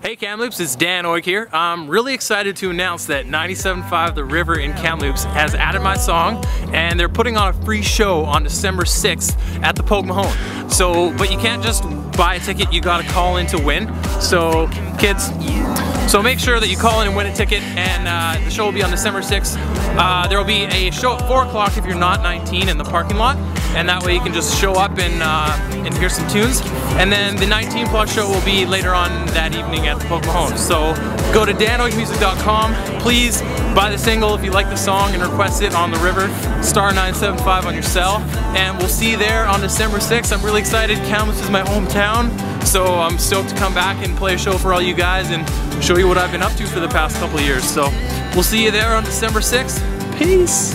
Hey Kamloops, it's Dan Oig here. I'm really excited to announce that 97.5 The River in Kamloops has added my song and they're putting on a free show on December 6th at the Pogue Mahone. So, but you can't just buy a ticket, you gotta call in to win. So, kids, so make sure that you call in and win a ticket and uh, the show will be on December 6th. Uh, there will be a show at 4 o'clock if you're not 19 in the parking lot and that way you can just show up and, uh, and hear some tunes. And then the 19 plus show will be later on that evening at the Pogue Mahone. So go to danoigmusic.com. Please buy the single if you like the song and request it on the river. Star 975 on your cell. And we'll see you there on December 6th. I'm really excited. Kamloops is my hometown. So I'm stoked to come back and play a show for all you guys and show you what I've been up to for the past couple years. So we'll see you there on December 6th. Peace.